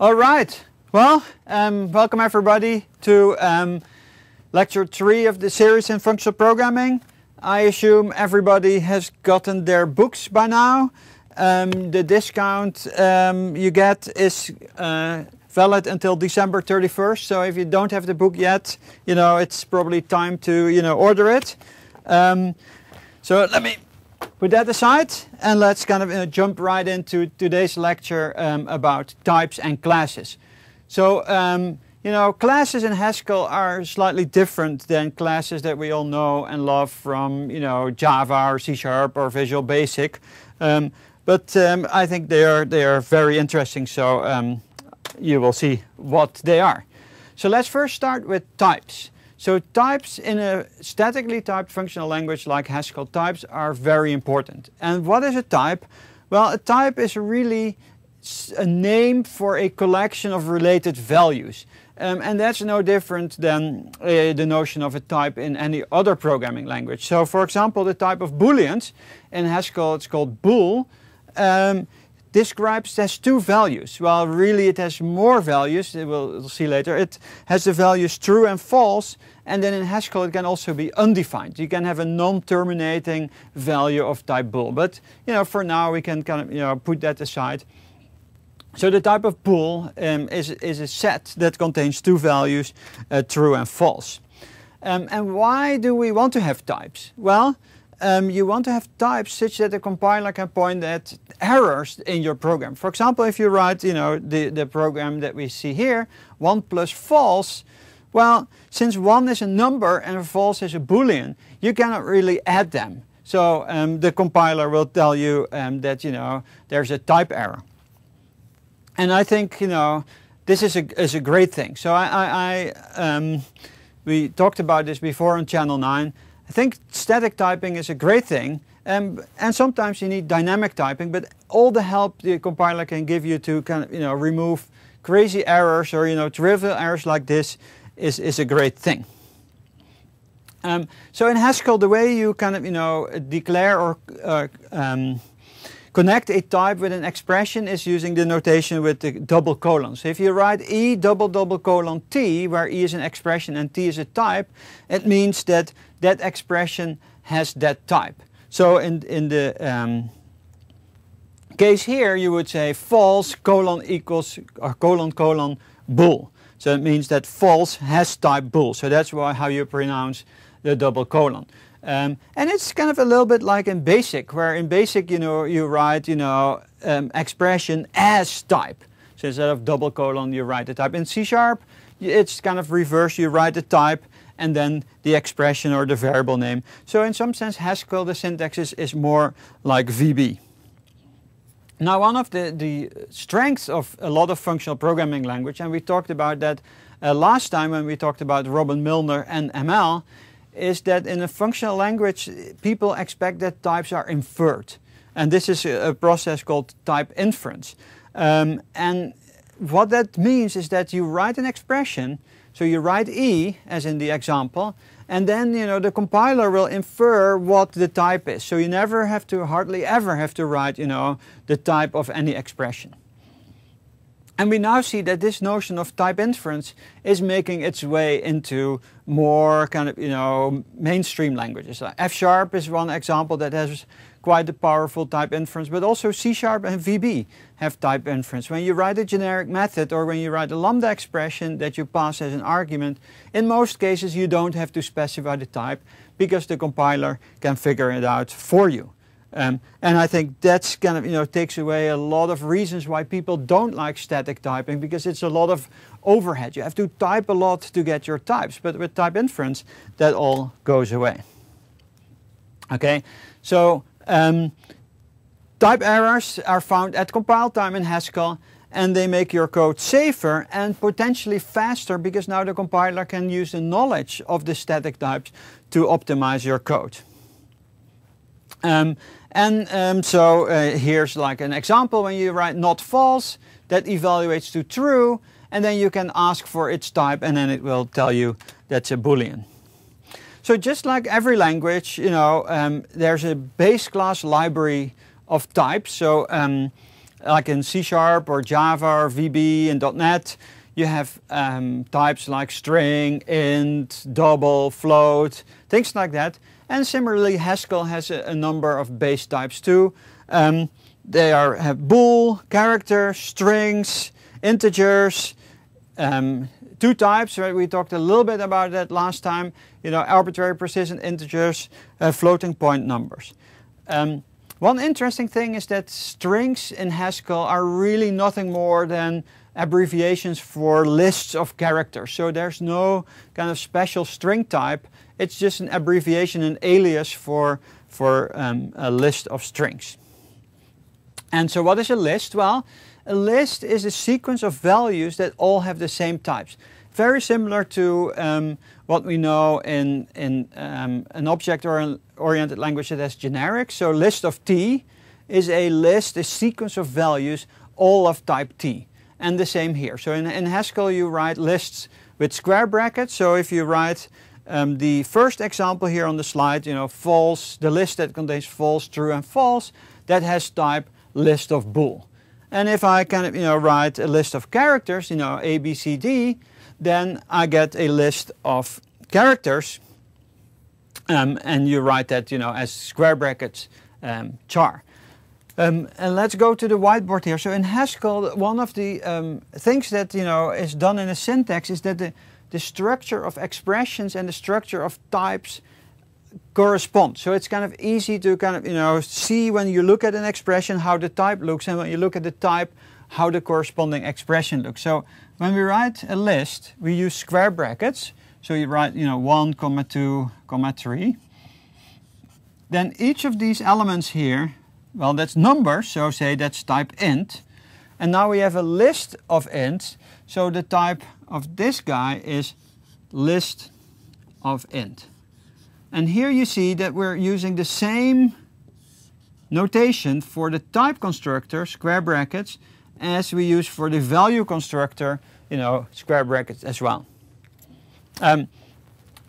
All right. Well, um, welcome everybody to um, lecture three of the series in functional programming. I assume everybody has gotten their books by now. Um, the discount um, you get is uh, valid until December 31st. So if you don't have the book yet, you know it's probably time to you know order it. Um, so let me put that aside and let's kind of uh, jump right into today's lecture um, about types and classes. So, um, you know, classes in Haskell are slightly different than classes that we all know and love from, you know, Java or C Sharp or Visual Basic. Um, but um, I think they are, they are very interesting, so um, you will see what they are. So let's first start with types. So types in a statically typed functional language like Haskell types are very important. And what is a type? Well, a type is really a name for a collection of related values. Um, and that's no different than uh, the notion of a type in any other programming language. So for example, the type of booleans in Haskell, it's called bool. Um, describes has two values. Well, really it has more values, we'll, we'll see later. It has the values true and false, and then in Haskell it can also be undefined. You can have a non-terminating value of type bool. But, you know, for now we can kind of, you know, put that aside. So the type of bool um, is, is a set that contains two values, uh, true and false. Um, and why do we want to have types? Well, um, you want to have types such that the compiler can point at errors in your program. For example, if you write, you know, the, the program that we see here, 1 plus false, well, since 1 is a number and false is a boolean, you cannot really add them. So um, the compiler will tell you um, that, you know, there's a type error. And I think, you know, this is a, is a great thing. So I, I, I um, we talked about this before on channel 9. I think static typing is a great thing, um, and sometimes you need dynamic typing, but all the help the compiler can give you to kind of, you know, remove crazy errors or, you know, trivial errors like this is, is a great thing. Um, so in Haskell, the way you kind of, you know, declare or uh, um, connect a type with an expression is using the notation with the double colon. So if you write e double double colon t, where e is an expression and t is a type, it means that that expression has that type. So in, in the um, case here, you would say false colon equals or colon colon bool. So it means that false has type bool. So that's why how you pronounce the double colon. Um, and it's kind of a little bit like in BASIC, where in BASIC, you know, you write, you know, um, expression as type. So instead of double colon, you write the type. In C Sharp, it's kind of reverse. You write the type and then the expression or the variable name. So in some sense, Haskell, the syntax is, is more like VB. Now, one of the, the strengths of a lot of functional programming language, and we talked about that uh, last time when we talked about Robin Milner and ML, is that in a functional language, people expect that types are inferred. And this is a, a process called type inference. Um, and what that means is that you write an expression so you write E, as in the example, and then you know the compiler will infer what the type is. So you never have to, hardly ever have to write you know the type of any expression. And we now see that this notion of type inference is making its way into more kind of, you know, mainstream languages. F sharp is one example that has quite a powerful type inference, but also C Sharp and VB have type inference. When you write a generic method or when you write a lambda expression that you pass as an argument, in most cases you don't have to specify the type because the compiler can figure it out for you. Um, and I think that's kind of, you know, takes away a lot of reasons why people don't like static typing because it's a lot of overhead. You have to type a lot to get your types, but with type inference, that all goes away. Okay, so um, type errors are found at compile time in Haskell and they make your code safer and potentially faster because now the compiler can use the knowledge of the static types to optimize your code. Um, and um, so uh, here's like an example when you write not false, that evaluates to true, and then you can ask for its type and then it will tell you that's a boolean. So just like every language, you know, um, there's a base class library of types. So um, like in C Sharp or Java or VB and .NET, you have um, types like string, int, double, float, things like that. And similarly, Haskell has a, a number of base types too. Um, they are have bool, character, strings, integers, um, two types, right? We talked a little bit about that last time. You know, arbitrary precision integers, uh, floating point numbers. Um, one interesting thing is that strings in Haskell are really nothing more than abbreviations for lists of characters. So there's no kind of special string type. It's just an abbreviation, an alias for, for um, a list of strings. And so what is a list? Well, a list is a sequence of values that all have the same types. Very similar to um, what we know in, in um, an object-oriented language that has generics. So list of t is a list, a sequence of values, all of type t. And the same here. So in, in Haskell you write lists with square brackets. So if you write um, the first example here on the slide, you know, false, the list that contains false, true and false, that has type list of bool. And if I of, you know, write a list of characters, you know, A, B, C, D, then I get a list of characters um, and you write that, you know, as square brackets um, char. Um, and let's go to the whiteboard here. So in Haskell, one of the um, things that, you know, is done in a syntax is that the, the structure of expressions and the structure of types correspond. So it's kind of easy to kind of, you know, see when you look at an expression how the type looks and when you look at the type how the corresponding expression looks. So when we write a list, we use square brackets. So you write, you know, 1, comma 2, comma 3. Then each of these elements here, well, that's numbers, so say that's type int. And now we have a list of ints, so the type of this guy is list of int. And here you see that we're using the same notation for the type constructor, square brackets, as we use for the value constructor, you know, square brackets as well. Um,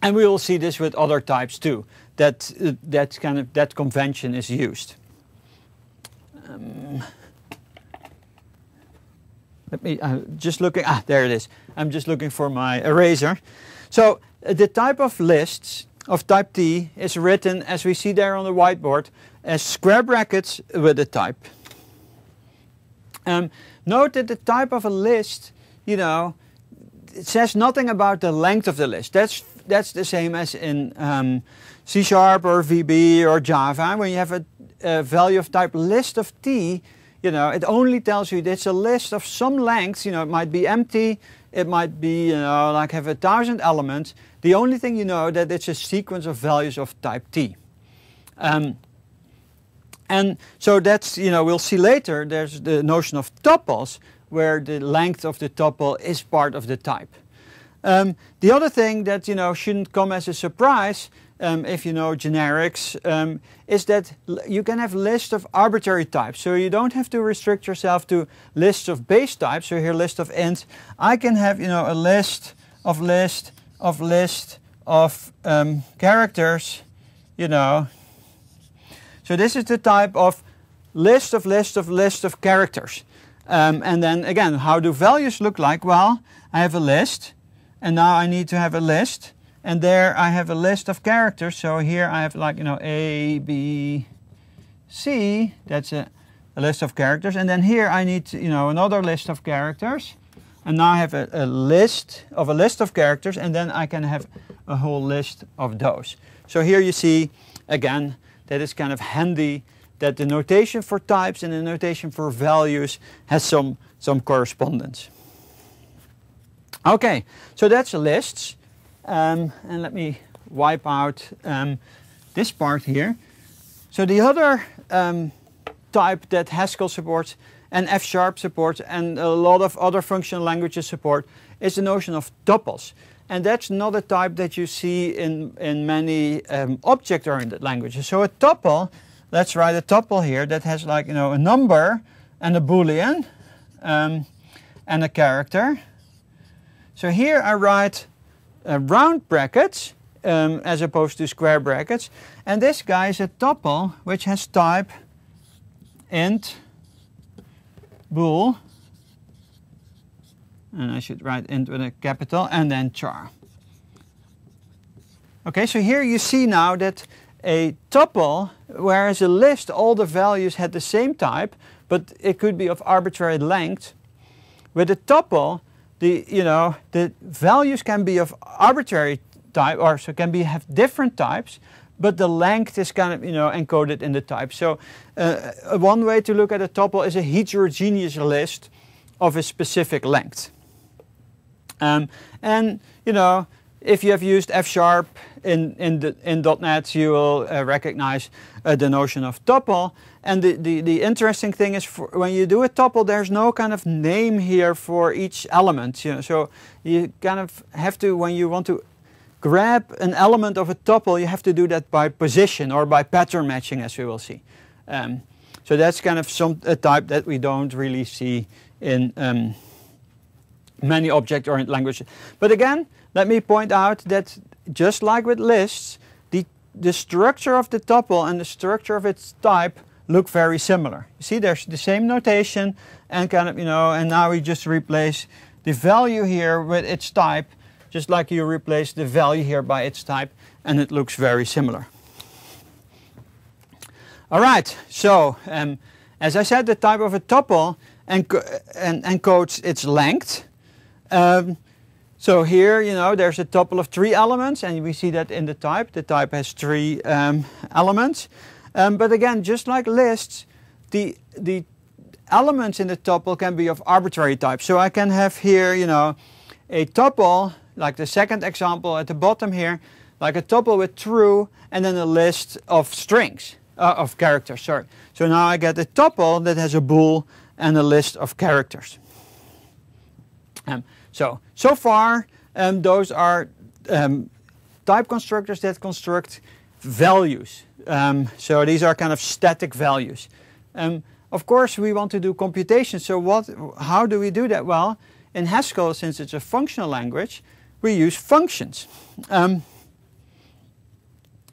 and we will see this with other types too, that, uh, that, kind of, that convention is used. Um, let me, just looking, ah, there it is. I'm just looking for my eraser. So uh, the type of lists of type T is written, as we see there on the whiteboard, as square brackets with a type. Um, note that the type of a list, you know, it says nothing about the length of the list. That's, that's the same as in um, C Sharp or VB or Java. When you have a, a value of type list of T, you know, it only tells you it's a list of some length, you know, it might be empty, it might be, you know, like have a thousand elements. The only thing you know that it's a sequence of values of type T. Um, and so that's, you know, we'll see later, there's the notion of tuples, where the length of the tuple is part of the type. Um, the other thing that, you know, shouldn't come as a surprise um, if you know generics, um, is that you can have lists of arbitrary types. So you don't have to restrict yourself to lists of base types. So here list of int. I can have you know a list of list of list of um, characters, you know. So this is the type of list of list of list of characters. Um, and then again, how do values look like? Well, I have a list, and now I need to have a list and there I have a list of characters. So here I have like, you know, A, B, C. That's a, a list of characters. And then here I need, you know, another list of characters. And now I have a, a list of a list of characters. And then I can have a whole list of those. So here you see, again, that is kind of handy that the notation for types and the notation for values has some, some correspondence. Okay, so that's lists. Um, and let me wipe out um, this part here. So the other um, type that Haskell supports and F Sharp supports and a lot of other functional languages support is the notion of tuples. And that's not a type that you see in, in many um, object-oriented languages. So a tuple, let's write a tuple here that has like, you know, a number and a boolean um, and a character. So here I write uh, round brackets um, as opposed to square brackets. And this guy is a tuple which has type int bool, and I should write int with a capital, and then char. Okay, so here you see now that a tuple, whereas a list, all the values had the same type, but it could be of arbitrary length. With a tuple, the you know the values can be of arbitrary type, or so can be have different types, but the length is kind of you know encoded in the type. So uh, one way to look at a tuple is a heterogeneous list of a specific length. Um, and you know if you have used F sharp in, in, the, in .NET, you will uh, recognize uh, the notion of tuple. And the, the, the interesting thing is for, when you do a tuple, there's no kind of name here for each element. You know, so you kind of have to, when you want to grab an element of a tuple, you have to do that by position or by pattern matching, as we will see. Um, so that's kind of some a type that we don't really see in um, many object-oriented languages. But again, let me point out that just like with lists, the, the structure of the tuple and the structure of its type look very similar. You see there's the same notation and kind of, you know, and now we just replace the value here with its type, just like you replace the value here by its type, and it looks very similar. All right, so um, as I said, the type of a tuple enc encodes its length. Um, so here, you know, there's a tuple of three elements, and we see that in the type. The type has three um, elements. Um, but again, just like lists, the, the elements in the tuple can be of arbitrary type. So I can have here, you know, a tuple, like the second example at the bottom here, like a tuple with true, and then a list of strings, uh, of characters, sorry. So now I get a tuple that has a bool and a list of characters. Um, so, so far um, those are um, type constructors that construct values. Um, so these are kind of static values. Um, of course we want to do computation, so what, how do we do that? Well, in Haskell, since it's a functional language, we use functions. Um,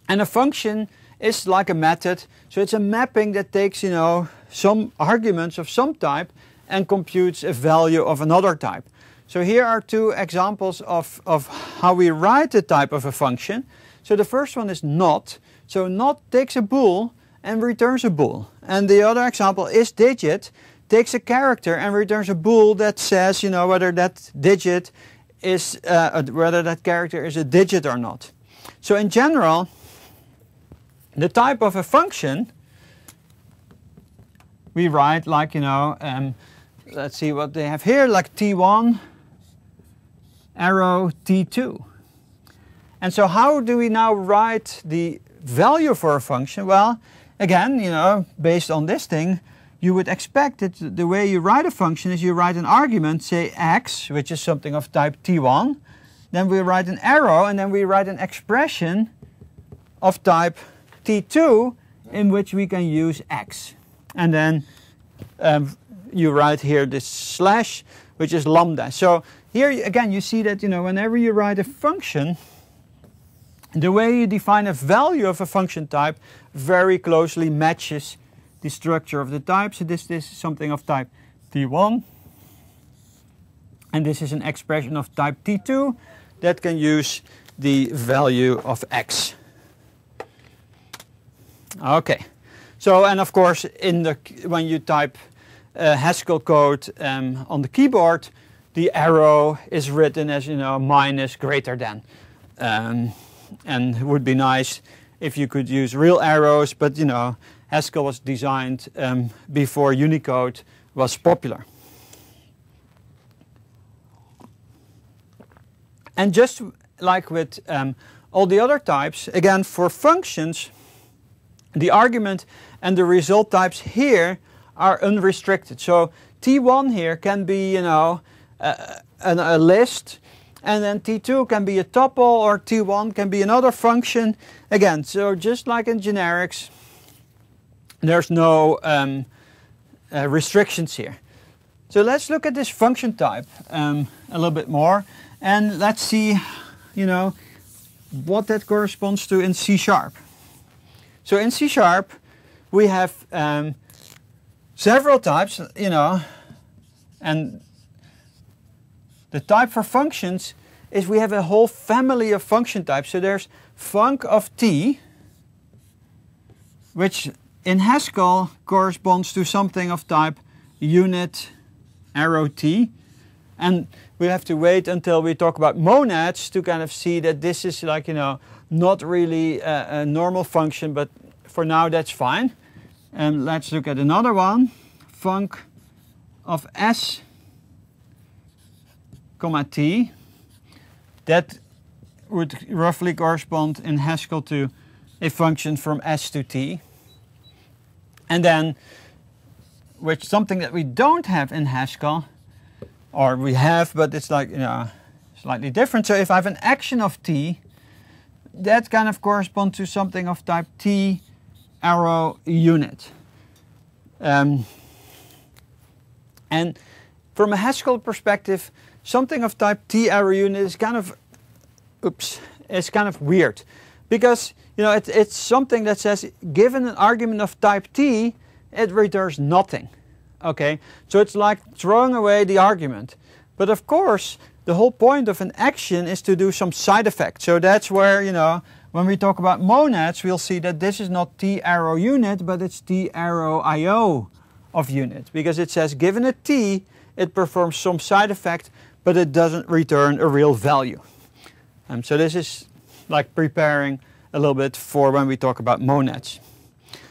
and a function is like a method, so it's a mapping that takes, you know, some arguments of some type and computes a value of another type. So here are two examples of, of how we write the type of a function. So the first one is not. So not takes a bool and returns a bool. And the other example is digit takes a character and returns a bool that says, you know, whether that digit is, uh, whether that character is a digit or not. So in general, the type of a function we write like, you know, um, let's see what they have here, like T1 arrow t2. And so how do we now write the value for a function? Well, again, you know, based on this thing, you would expect that the way you write a function is you write an argument, say x, which is something of type t1. Then we write an arrow, and then we write an expression of type t2 in which we can use x. And then um, you write here this slash, which is lambda. So here again you see that you know whenever you write a function, the way you define a value of a function type very closely matches the structure of the type. So this, this is something of type T1 and this is an expression of type T2 that can use the value of x. Okay, so and of course in the when you type uh, Haskell code um, on the keyboard, the arrow is written as, you know, minus greater than. Um, and it would be nice if you could use real arrows, but, you know, Haskell was designed um, before Unicode was popular. And just like with um, all the other types, again, for functions, the argument and the result types here are unrestricted. So T1 here can be, you know, a, a list and then T2 can be a tuple or T1 can be another function. Again, so just like in generics, there's no um, uh, restrictions here. So let's look at this function type um, a little bit more and let's see, you know, what that corresponds to in C sharp. So in C sharp, we have um, several types, you know, And the type for functions is we have a whole family of function types. So there's func of t, which in Haskell corresponds to something of type unit arrow t. And we have to wait until we talk about monads to kind of see that this is like, you know, not really a, a normal function, but for now that's fine. And let's look at another one, func of s comma t. That would roughly correspond in Haskell to a function from s to t. And then, which something that we don't have in Haskell, or we have, but it's like, you know, slightly different. So if I have an action of t, that kind of corresponds to something of type t arrow unit. Um, and from a Haskell perspective, something of type t arrow unit is kind of, oops, it's kind of weird. Because, you know, it, it's something that says, given an argument of type t, it returns nothing. Okay, so it's like throwing away the argument. But of course, the whole point of an action is to do some side effect. So that's where, you know, when we talk about monads, we'll see that this is not t arrow unit, but it's t arrow io of unit. Because it says given a t, it performs some side effect, but it doesn't return a real value. Um, so this is like preparing a little bit for when we talk about monads.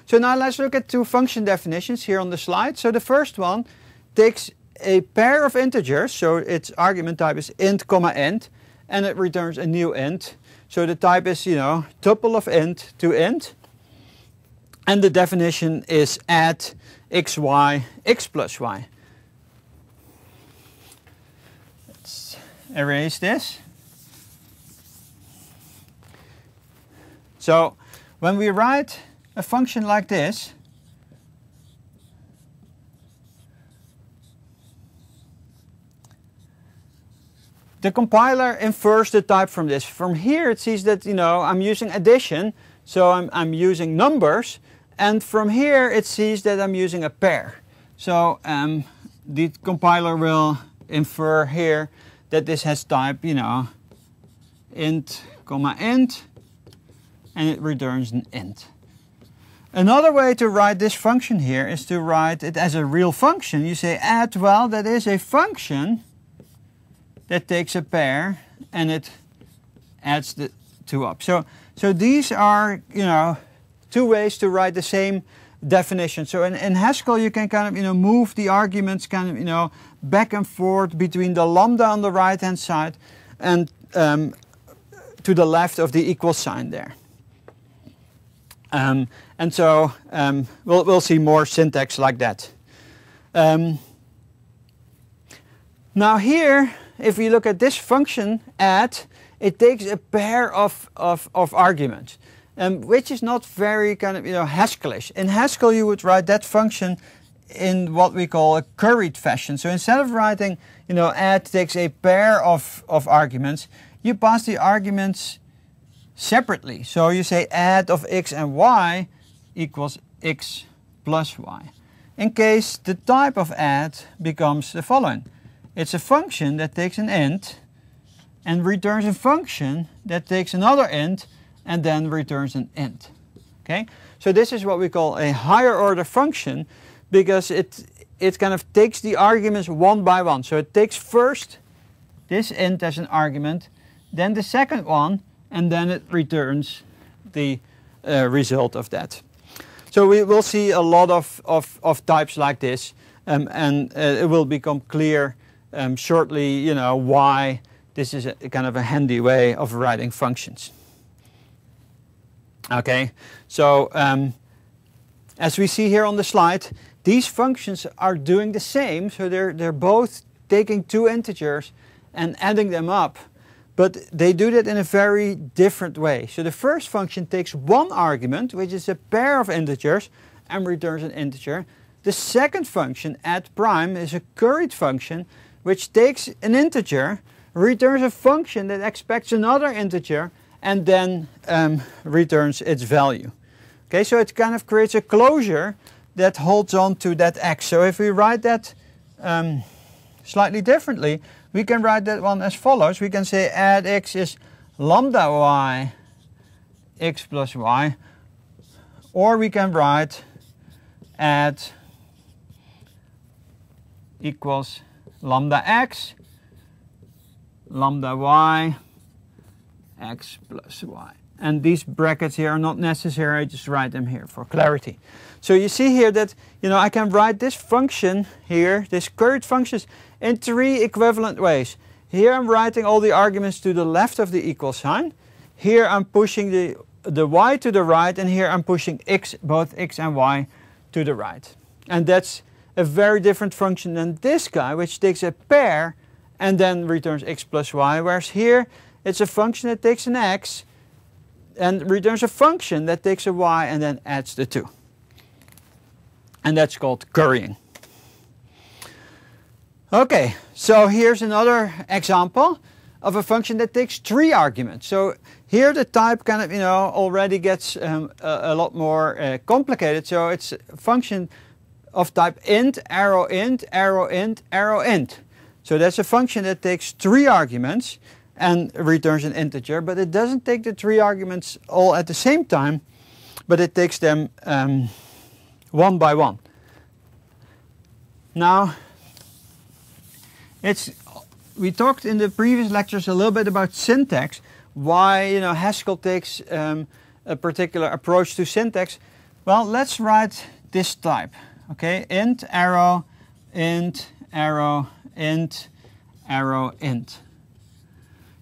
So now let's look at two function definitions here on the slide. So the first one takes a pair of integers, so its argument type is int comma int, and it returns a new int. So the type is, you know, tuple of int to int. And the definition is add x, y, x plus y. erase this. So when we write a function like this, the compiler infers the type from this. From here it sees that, you know, I'm using addition, so I'm, I'm using numbers, and from here it sees that I'm using a pair. So um, the compiler will infer here that this has type, you know, int, comma int, and it returns an int. Another way to write this function here is to write it as a real function. You say add, well, that is a function that takes a pair and it adds the two up. So, so these are, you know, two ways to write the same definition. So in, in Haskell you can kind of, you know, move the arguments kind of, you know, back and forth between the lambda on the right hand side and um, to the left of the equal sign there. Um, and so um, we'll, we'll see more syntax like that. Um, now here, if we look at this function add, it takes a pair of, of, of arguments, um, which is not very kind of, you know, Haskellish. In Haskell you would write that function in what we call a curried fashion. So instead of writing, you know, add takes a pair of, of arguments, you pass the arguments separately. So you say add of x and y equals x plus y. In case the type of add becomes the following. It's a function that takes an int and returns a function that takes another int and then returns an int. Okay? So this is what we call a higher order function because it, it kind of takes the arguments one by one. So it takes first this int as an argument, then the second one, and then it returns the uh, result of that. So we will see a lot of, of, of types like this um, and uh, it will become clear um, shortly you know, why this is a, kind of a handy way of writing functions. Okay, so um, as we see here on the slide, these functions are doing the same, so they're, they're both taking two integers and adding them up but they do that in a very different way. So the first function takes one argument, which is a pair of integers, and returns an integer. The second function, add prime, is a curried function, which takes an integer, returns a function that expects another integer, and then um, returns its value. Okay, so it kind of creates a closure that holds on to that x. So if we write that um, slightly differently, we can write that one as follows. We can say add x is lambda y x plus y. Or we can write add equals lambda x, lambda y, x plus y. And these brackets here are not necessary, I just write them here for clarity. So you see here that you know I can write this function here, this curried functions, in three equivalent ways. Here I'm writing all the arguments to the left of the equal sign. Here I'm pushing the, the y to the right, and here I'm pushing x, both x and y, to the right. And that's a very different function than this guy, which takes a pair and then returns x plus y, whereas here it's a function that takes an x and returns a function that takes a y and then adds the two. And that's called currying. Okay, so here's another example of a function that takes three arguments. So here the type kind of, you know, already gets um, a, a, lot more uh, complicated. So it's a function of type int, arrow int, arrow int, arrow int. So that's a function that takes three arguments and returns an integer, but it doesn't take the three arguments all at the same time, but it takes them um, one by one. Now, it's we talked in the previous lectures a little bit about syntax, why you know Haskell takes um, a particular approach to syntax. Well, let's write this type. Okay, int arrow, int arrow, int arrow, int.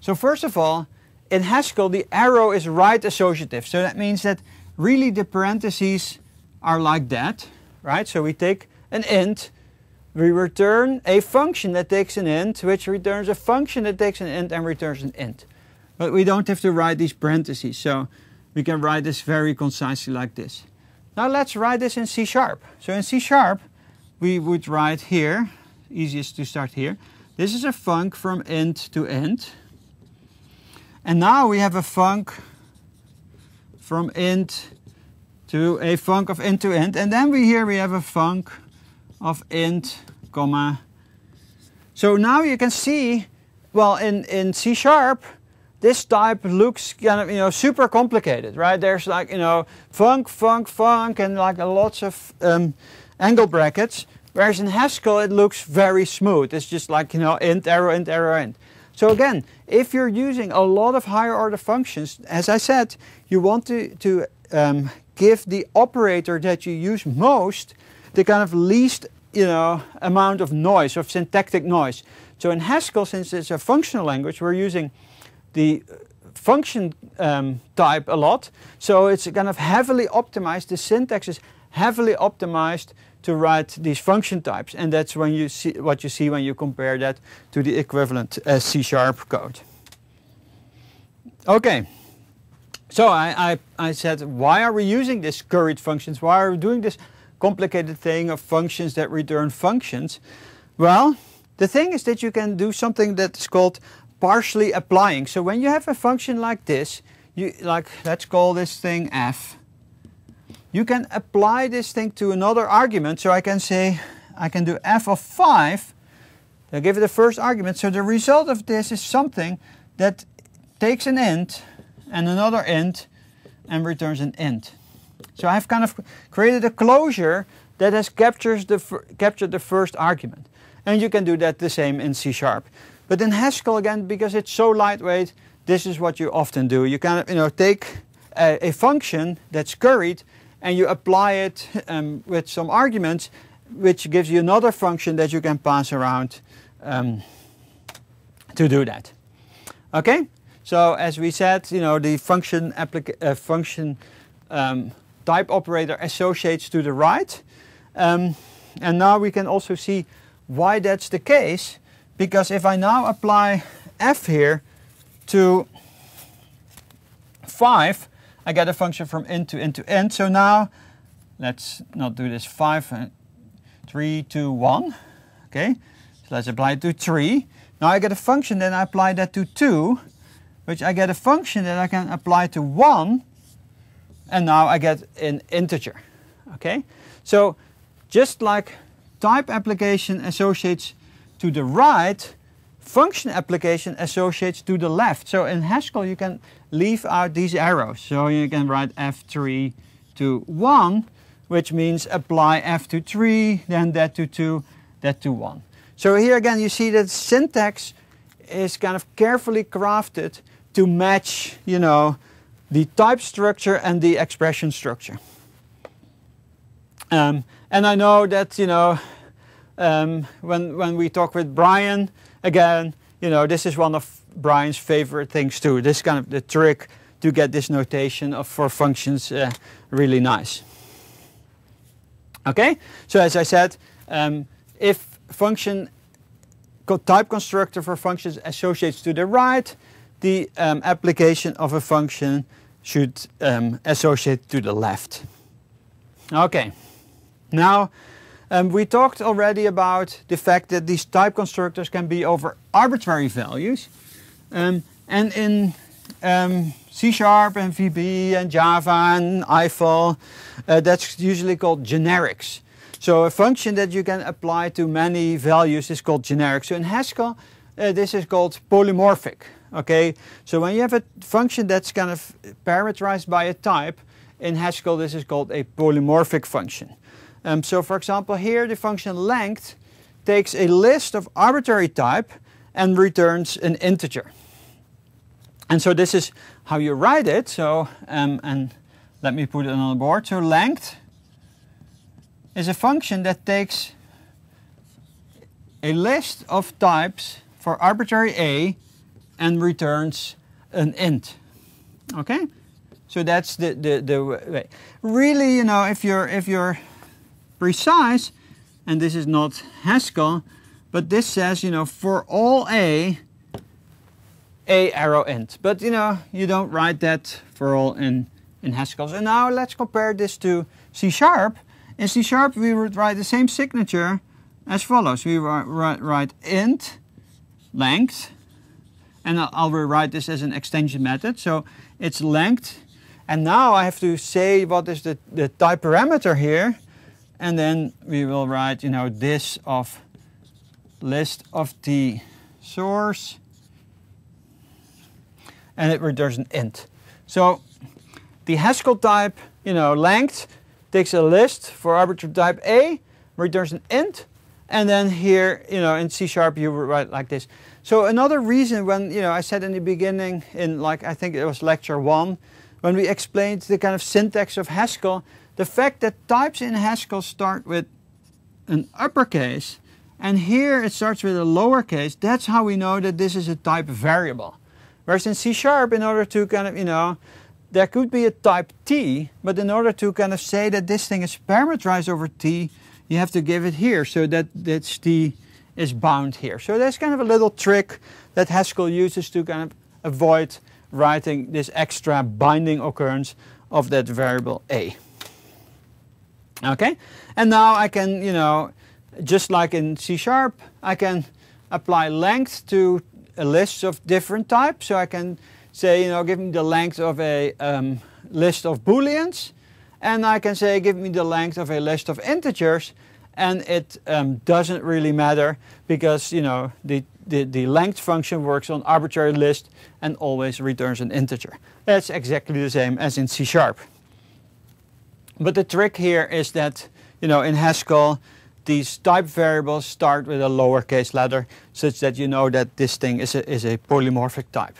So first of all, in Haskell the arrow is right associative. So that means that really the parentheses are like that, right? So we take an int, we return a function that takes an int, which returns a function that takes an int and returns an int. But we don't have to write these parentheses, so we can write this very concisely like this. Now let's write this in C sharp. So in C sharp, we would write here, easiest to start here. This is a func from int to int. And now we have a func from int to a func of int to int. And then we here we have a func of int, comma. So now you can see, well, in, in C sharp, this type looks kind of, you know, super complicated, right? There's like, you know, func, func, func, and like lots of um, angle brackets. Whereas in Haskell, it looks very smooth. It's just like, you know, int, arrow, int, arrow, int. So again, if you're using a lot of higher order functions, as I said, you want to, to um, give the operator that you use most the kind of least you know, amount of noise, of syntactic noise. So in Haskell, since it's a functional language, we're using the function um, type a lot. So it's kind of heavily optimized. The syntax is heavily optimized to write these function types. And that's when you see what you see when you compare that to the equivalent uh, C sharp code. Okay. So I, I, I said, why are we using these curried functions? Why are we doing this complicated thing of functions that return functions? Well, the thing is that you can do something that's called partially applying. So when you have a function like this, you like let's call this thing f. You can apply this thing to another argument. So I can say I can do f of 5. I give it the first argument. So the result of this is something that takes an int and another int and returns an int. So I've kind of created a closure that has captures the captured the first argument. And you can do that the same in C Sharp. But in Haskell again, because it's so lightweight, this is what you often do. You kind of you know take a, a function that's curried and you apply it um, with some arguments, which gives you another function that you can pass around um, to do that. Okay. So as we said, you know the function uh, function um, type operator associates to the right. Um, and now we can also see why that's the case because if I now apply f here to 5, I get a function from int to int to int. So now, let's not do this 5, uh, 3, 2, 1. Okay, so let's apply it to 3. Now I get a function, then I apply that to 2, which I get a function that I can apply to 1, and now I get an integer. Okay, so just like type application associates to the right, function application associates to the left. So in Haskell you can leave out these arrows. So you can write F3 to 1, which means apply F to 3, then that to 2, that to 1. So here again you see that syntax is kind of carefully crafted to match, you know, the type structure and the expression structure. Um, and I know that, you know, um, when, when we talk with Brian, again, you know, this is one of Brian's favorite things too. This kind of the trick to get this notation of, for functions uh, really nice. Okay, so as I said, um, if function type constructor for functions associates to the right, the um, application of a function should um, associate to the left. Okay, now um, we talked already about the fact that these type constructors can be over arbitrary values. Um, and in um, C Sharp and VB and Java and Eiffel, uh, that's usually called generics. So a function that you can apply to many values is called generic. So in Haskell, uh, this is called polymorphic. Okay, so when you have a function that's kind of parameterized by a type, in Haskell this is called a polymorphic function. Um, so for example here the function length takes a list of arbitrary type and returns an integer. And so this is how you write it. So um, and let me put it on the board. So length is a function that takes a list of types for arbitrary a and returns an int. Okay? So that's the, the, the way. Really, you know, if you're, if you're precise, and this is not Haskell, but this says, you know, for all a, a arrow int. But, you know, you don't write that for all in, in Haskell. So now let's compare this to C Sharp. In C Sharp, we would write the same signature as follows. We write, write int length and I'll rewrite this as an extension method. So it's length. And now I have to say what is the, the type parameter here. And then we will write, you know, this of list of the source. And it returns an int. So the Haskell type, you know, length takes a list for arbitrary type A, returns an int. And then here, you know, in C sharp, you write like this. So another reason when, you know, I said in the beginning in like, I think it was lecture one, when we explained the kind of syntax of Haskell, the fact that types in Haskell start with an uppercase and here it starts with a lowercase, that's how we know that this is a type variable. Whereas in C Sharp, in order to kind of, you know, there could be a type T, but in order to kind of say that this thing is parameterized over T, you have to give it here so that that's T is bound here. So there's kind of a little trick that Haskell uses to kind of avoid writing this extra binding occurrence of that variable a. Okay, and now I can, you know, just like in C Sharp, I can apply length to a list of different types. So I can say, you know, give me the length of a um, list of booleans, and I can say, give me the length of a list of integers, and it um, doesn't really matter because you know the, the, the length function works on arbitrary list and always returns an integer. That's exactly the same as in C Sharp. But the trick here is that you know in Haskell these type variables start with a lowercase letter such that you know that this thing is a, is a polymorphic type.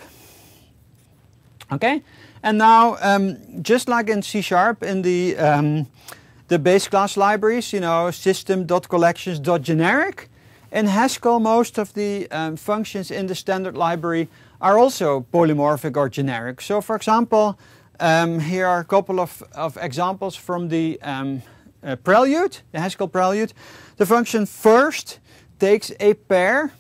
Okay, and now um, just like in C Sharp in the um, the base class libraries, you know, system.collections.generic. In Haskell, most of the um, functions in the standard library are also polymorphic or generic. So for example, um, here are a couple of, of examples from the um, uh, prelude, the Haskell prelude. The function first takes a pair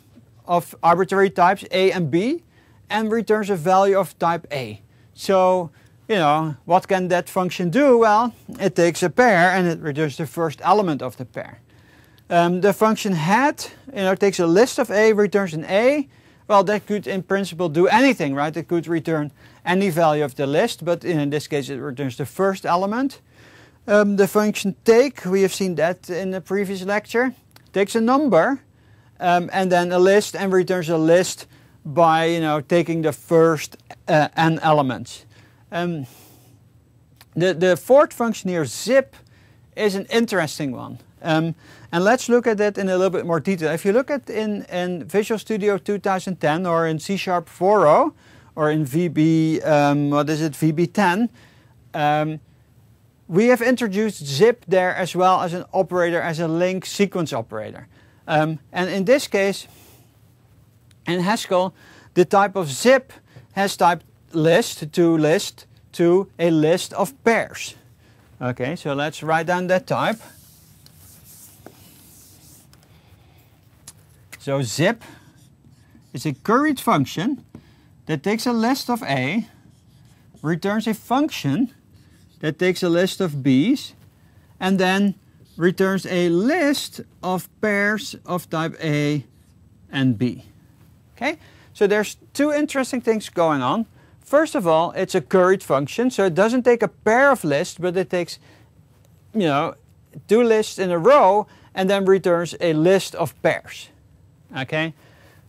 of arbitrary types A and B and returns a value of type A. So you know, what can that function do? Well, it takes a pair and it returns the first element of the pair. Um, the function head, you know, takes a list of A, returns an A. Well, that could in principle do anything, right? It could return any value of the list, but in this case it returns the first element. Um, the function take, we have seen that in the previous lecture, takes a number um, and then a list and returns a list by you know taking the first uh, n elements. Um, the, the fourth function here, zip, is an interesting one. Um, and let's look at that in a little bit more detail. If you look at in, in Visual Studio 2010 or in C Sharp 4.0 or in VB, um, what is it, VB10, um, we have introduced zip there as well as an operator, as a LINQ sequence operator. Um, and in this case, in Haskell, the type of zip has type list to list to a list of pairs. Okay, so let's write down that type. So zip is a curried function that takes a list of A, returns a function that takes a list of B's, and then returns a list of pairs of type A and B. Okay, so there's two interesting things going on. First of all, it's a curried function, so it doesn't take a pair of lists, but it takes, you know, two lists in a row and then returns a list of pairs. Okay,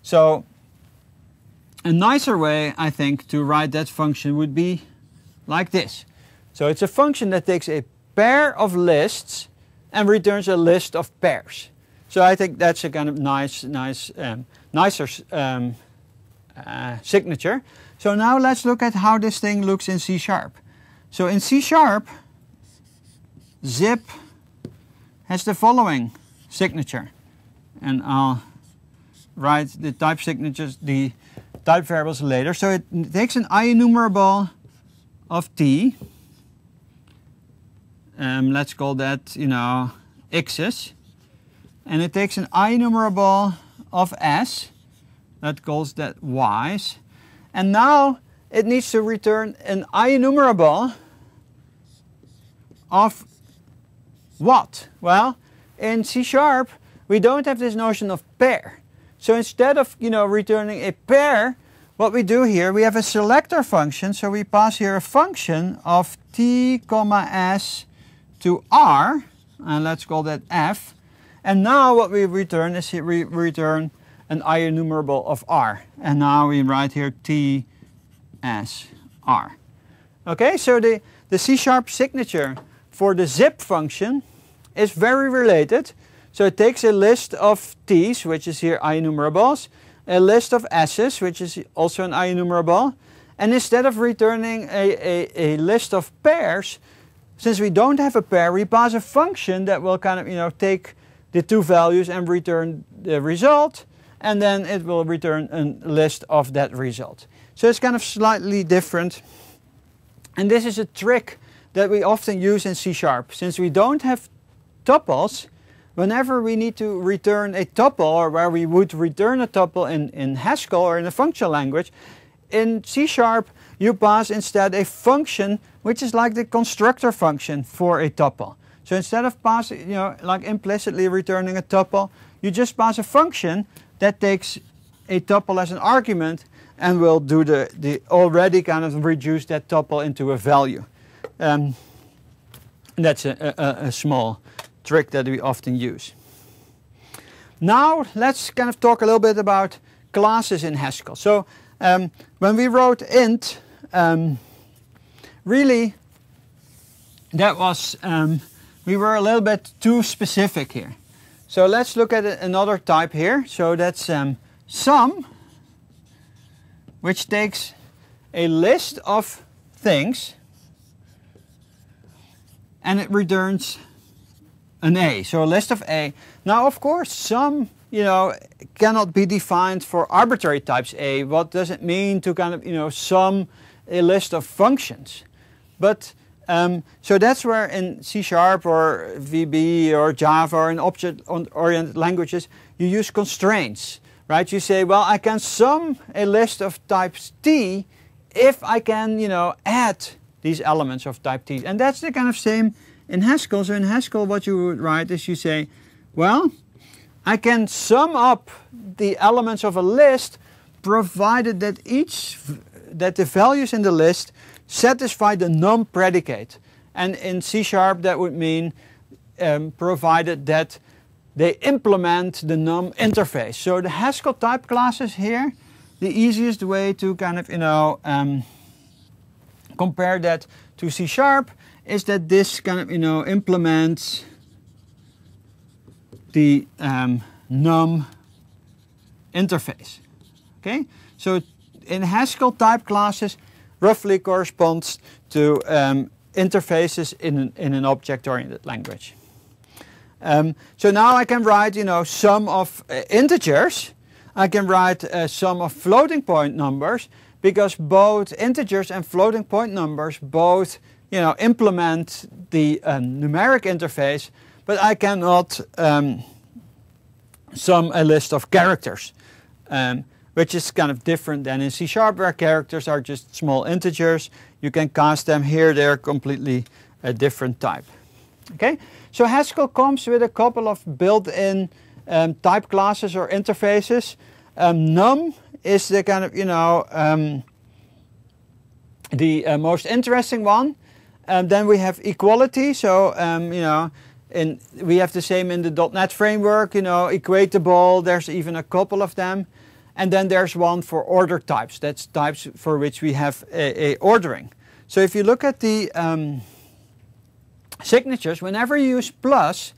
so a nicer way, I think, to write that function would be like this. So it's a function that takes a pair of lists and returns a list of pairs. So I think that's a kind of nice, nice, um, nicer um, uh, signature. So now let's look at how this thing looks in C Sharp. So in C Sharp, zip has the following signature. And I'll write the type signatures, the type variables later. So it takes an IEnumerable of t. Um, let's call that, you know, x's. And it takes an IEnumerable of s. That calls that y's. And now it needs to return an IEnumerable of what? Well, in C Sharp, we don't have this notion of pair. So instead of you know returning a pair, what we do here, we have a selector function. So we pass here a function of t comma s to r, and let's call that f. And now what we return is we return an IEnumerable of r. And now we write here T S R. Okay, so the, the C-sharp signature for the zip function is very related. So it takes a list of T's, which is here IEnumerables, a list of S's, which is also an IEnumerable, and instead of returning a, a, a list of pairs, since we don't have a pair, we pass a function that will kind of, you know, take the two values and return the result and then it will return a list of that result. So it's kind of slightly different. And this is a trick that we often use in C Sharp. Since we don't have tuples, whenever we need to return a tuple, or where we would return a tuple in, in Haskell or in a functional language, in C Sharp you pass instead a function which is like the constructor function for a tuple. So instead of passing, you know, like implicitly returning a tuple, you just pass a function that takes a tuple as an argument and will do the, the already kind of reduce that tuple into a value. Um, that's a, a, a small trick that we often use. Now let's kind of talk a little bit about classes in Haskell. So um, when we wrote int, um, really that was, um, we were a little bit too specific here. So let's look at another type here. So that's um, sum, which takes a list of things and it returns an A. So a list of A. Now, of course, sum, you know, cannot be defined for arbitrary types A. What does it mean to kind of, you know, sum a list of functions? But um, so that's where in C Sharp or VB or Java or in object-oriented languages, you use constraints, right? You say, well, I can sum a list of types T if I can, you know, add these elements of type T. And that's the kind of same in Haskell. So in Haskell, what you would write is you say, well, I can sum up the elements of a list provided that each, that the values in the list satisfy the num predicate. And in C Sharp that would mean um, provided that they implement the num interface. So the Haskell type classes here, the easiest way to kind of, you know, um, compare that to C sharp is that this kind of, you know, implements the um, num interface. Okay, so in Haskell type classes roughly corresponds to um, interfaces in an, in an object-oriented language. Um, so now I can write, you know, sum of uh, integers. I can write uh, sum of floating point numbers because both integers and floating point numbers both, you know, implement the um, numeric interface, but I cannot um, sum a list of characters. Um, which is kind of different than in C Sharp where characters are just small integers. You can cast them here, they're completely a different type. Okay, so Haskell comes with a couple of built-in um, type classes or interfaces. Um, num is the kind of, you know, um, the uh, most interesting one. And then we have equality, so, um, you know, in, we have the same in the .NET framework, you know, equatable, there's even a couple of them. And then there's one for order types. That's types for which we have a, a ordering. So if you look at the um, signatures, whenever you use plus,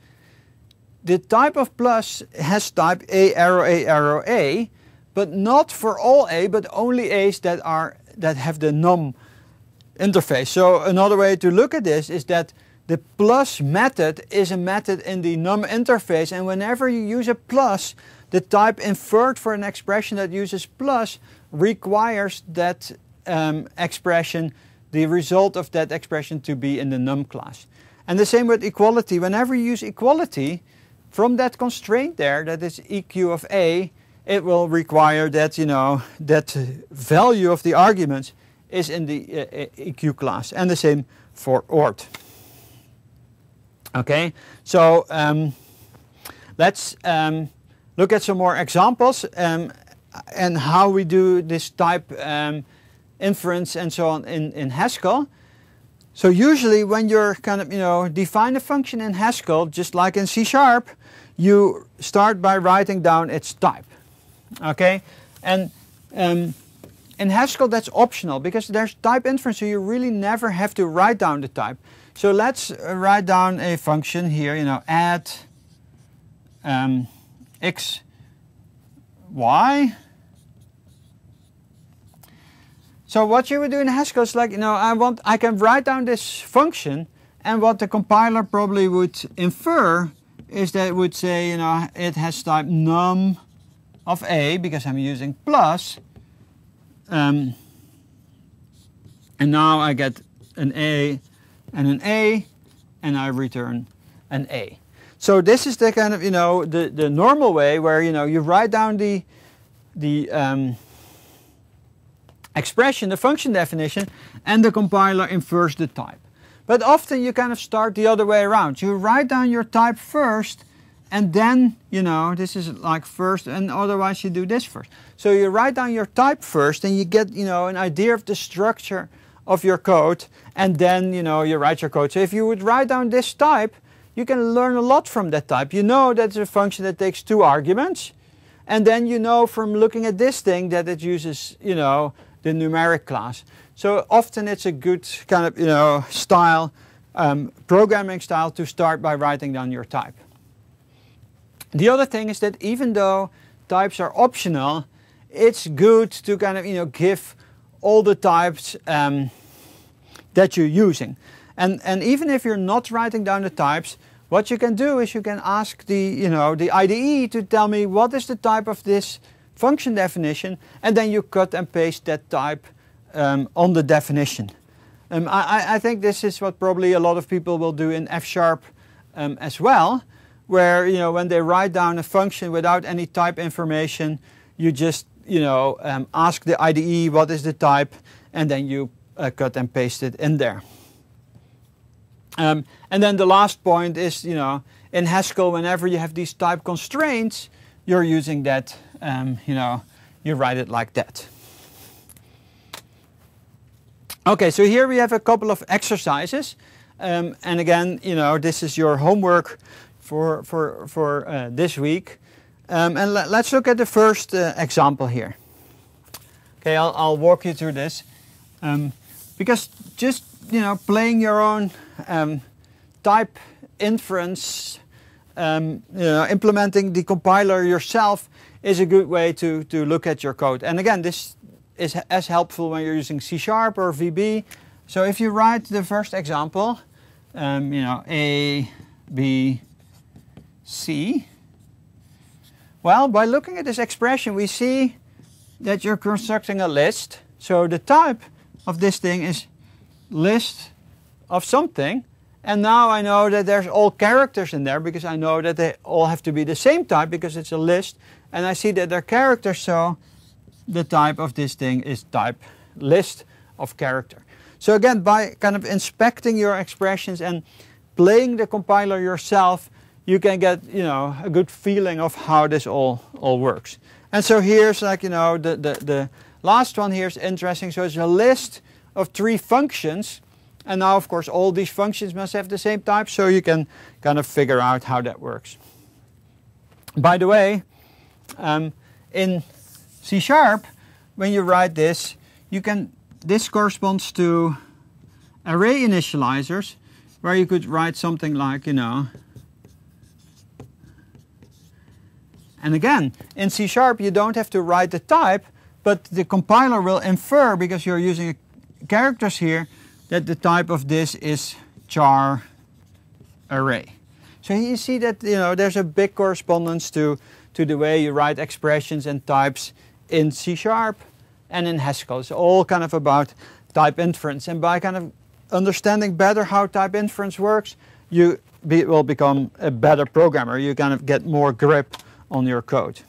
the type of plus has type A arrow A arrow A, but not for all A, but only A's that are that have the num interface. So another way to look at this is that the plus method is a method in the num interface and whenever you use a plus, the type inferred for an expression that uses plus requires that um, expression, the result of that expression to be in the num class. And the same with equality. Whenever you use equality, from that constraint there, that is EQ of A, it will require that, you know, that value of the arguments is in the uh, uh EQ class. And the same for Ord. Okay, so um, let's um, look at some more examples um, and how we do this type um, inference and so on in, in Haskell. So usually when you're kind of, you know, define a function in Haskell, just like in C Sharp, you start by writing down its type. Okay? And um, in Haskell that's optional because there's type inference, so you really never have to write down the type. So let's write down a function here, you know, add um, x, y. So what you would do in Haskell is like, you know, I want, I can write down this function and what the compiler probably would infer is that it would say, you know, it has type num of a because I'm using plus. Um, and now I get an a and an a and I return an a. So this is the kind of, you know, the, the normal way where, you know, you write down the, the um, expression, the function definition, and the compiler infers the type. But often you kind of start the other way around. You write down your type first, and then, you know, this is like first, and otherwise you do this first. So you write down your type first, and you get, you know, an idea of the structure of your code, and then, you know, you write your code. So if you would write down this type, you can learn a lot from that type. You know that's a function that takes two arguments. And then you know from looking at this thing that it uses, you know, the numeric class. So often it's a good kind of, you know, style, um, programming style to start by writing down your type. The other thing is that even though types are optional, it's good to kind of, you know, give all the types um, that you're using. And, and even if you're not writing down the types, what you can do is you can ask the, you know, the IDE to tell me what is the type of this function definition, and then you cut and paste that type um, on the definition. Um, I, I, think this is what probably a lot of people will do in F Sharp um, as well, where you know when they write down a function without any type information, you just you know um, ask the IDE what is the type, and then you uh, cut and paste it in there. Um, and then the last point is, you know, in Haskell, whenever you have these type constraints, you're using that, um, you know, you write it like that. Okay, so here we have a couple of exercises. Um, and again, you know, this is your homework for, for, for uh, this week. Um, and let, us look at the first uh, example here. Okay, I'll, I'll, walk you through this. Um, because just, you know, playing your own um, type inference, um, you know, implementing the compiler yourself is a good way to, to look at your code. And again, this is as helpful when you're using C Sharp or VB. So if you write the first example, um, you know, A, B, C, well, by looking at this expression, we see that you're constructing a list. So the type of this thing is list of something. And now I know that there's all characters in there because I know that they all have to be the same type because it's a list. And I see that they're characters, so the type of this thing is type list of character. So again, by kind of inspecting your expressions and playing the compiler yourself, you can get, you know, a good feeling of how this all, all works. And so here's like, you know, the, the, the last one here is interesting. So it's a list of three functions. And now, of course, all these functions must have the same type, so you can kind of figure out how that works. By the way, um, in C Sharp, when you write this, you can, this corresponds to array initializers, where you could write something like, you know, and again, in C Sharp, you don't have to write the type, but the compiler will infer, because you're using characters here, that the type of this is char array. So you see that you know there's a big correspondence to, to the way you write expressions and types in C Sharp and in Haskell. It's all kind of about type inference. And by kind of understanding better how type inference works, you be, will become a better programmer. You kind of get more grip on your code.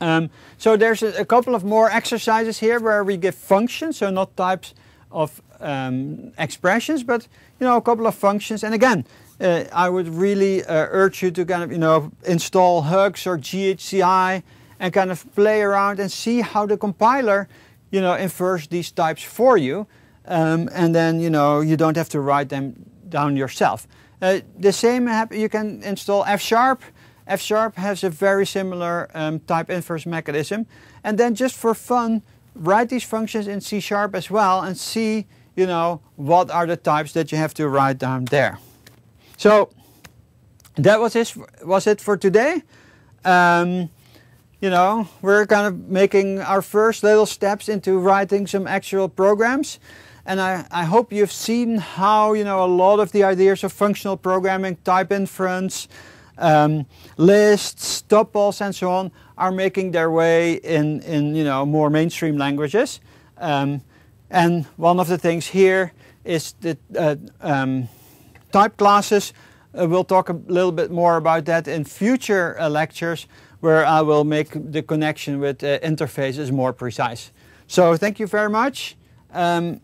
Um, so there's a, a, couple of more exercises here where we give functions, so not types of um, expressions, but you know a couple of functions. And again, uh, I would really uh, urge you to kind of you know install Hugs or GHCI and kind of play around and see how the compiler you know infers these types for you, um, and then you know you don't have to write them down yourself. Uh, the same you can install F sharp F sharp has a very similar um, type inference mechanism. And then just for fun, write these functions in C sharp as well and see, you know, what are the types that you have to write down there. So that was, was it for today. Um, you know, we're kind of making our first little steps into writing some actual programs. And I, I hope you've seen how, you know, a lot of the ideas of functional programming, type inference, um, lists, tuples, and so on are making their way in, in you know, more mainstream languages. Um, and one of the things here is that uh, um, type classes. Uh, we'll talk a little bit more about that in future uh, lectures where I will make the connection with uh, interfaces more precise. So thank you very much. Um,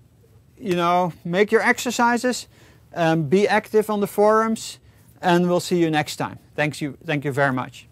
you know, make your exercises, um, be active on the forums, and we'll see you next time. Thanks you, thank you very much.